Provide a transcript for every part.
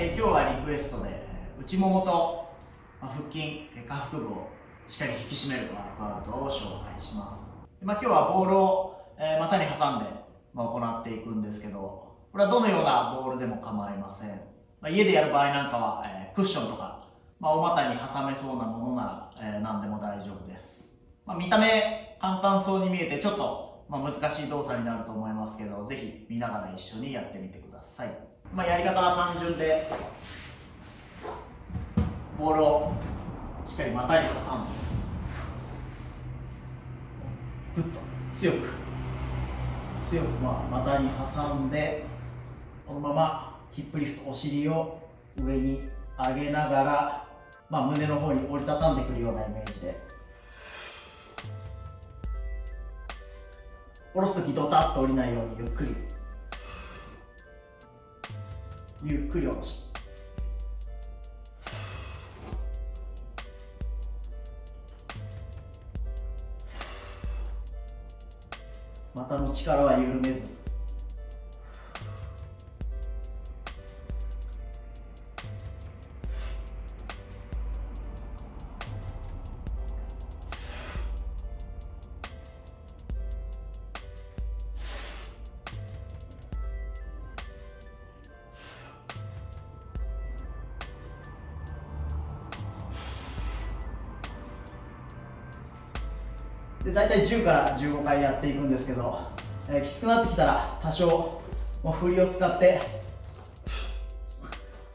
え今日はリクエストで内ももと、ま腹筋下腹部をしっかり引き締めるワークアウトを紹介します。まあ、今日はボールを、え、股に挟んで、ま、行っていくんですけどこれはどのようなボールでも構いません、まあ、家でやる場合なんかは、え、クッションとか、まあ、お股に挟めそうなものなら、え、何でも大丈夫です、ま、見た目簡単そうに見えてちょっと、ま、難しい動作になると思いますけどぜひ見ながら一緒にやってみてください、まあ、やり方は単純でボールをしっかり股に挟んでグッと強く強くまあ股に挟んでこのままヒップリフトお尻を上に上げながら、まあ、胸の方に折りたたんでくるようなイメージで。下ろす時ドタッと降りないようにゆっくりゆっくり下ろし股の力は緩めず。で大体10から15回やっていくんですけど、えー、きつくなってきたら多少もう振りを使って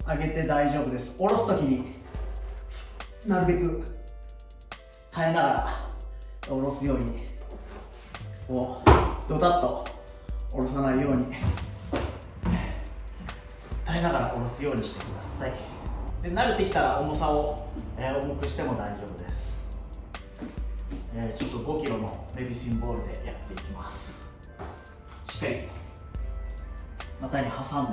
上げて大丈夫です。下ろす時になるべく耐えながら下ろすようにこうドタッと下ろさないように耐えながら下ろすようにしてください。で慣れてきたら重さを、えー、重くしても大丈夫です。えー、ちょっと5キロのメディシンボールでやっていきます。しっかり。股に挟んで。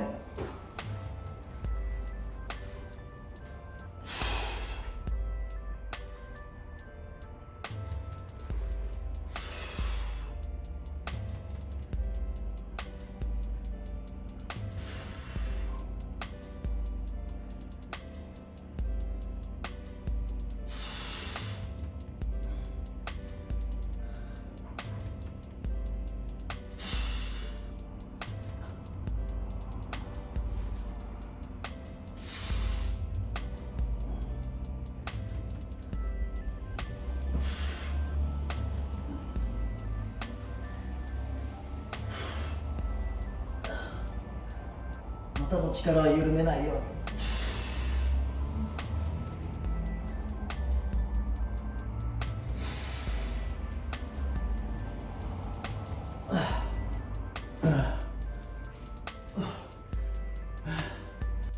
肩の力を緩めないように。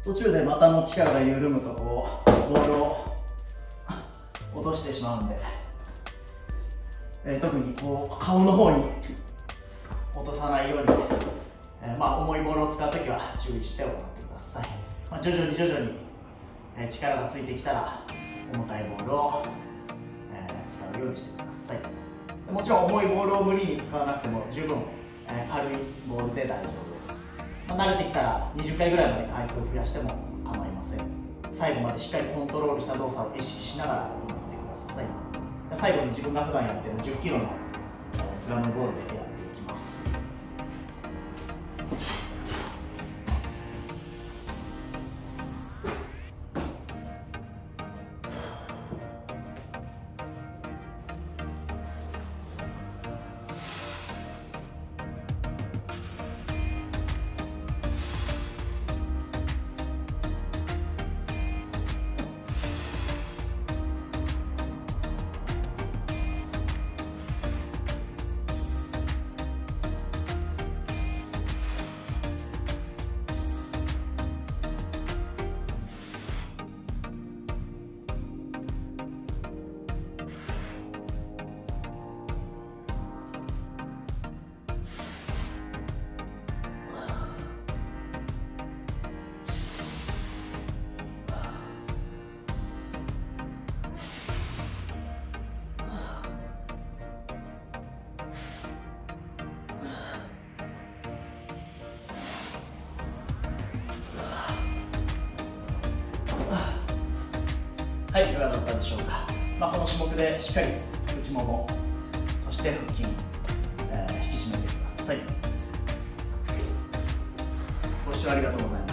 途中で股の力が緩むとこうボールを落としてしまうんで、えー、特にこう顔の方に落とさないように。え、まあ、重いボールを使うときは注意して行ってください、まあ、徐々に徐々に、え、力がついてきたら重たいボールを、え、使うようにしてください。もちろん重いボールを無理に使わなくても十分、え軽いボールで大丈夫です、まあ、慣れてきたら20回ぐらいまで回数を増やしても構いません。最後までしっかりコントロールした動作を意識しながら行ってください。最後に自分が普段やってる1 0キロのスラムボールでやっていきます。はいいかがだったでしょうか、まあ、この種目でしっかり内ももそして腹筋、えー、引き締めてください。ご視聴ありがとうございます。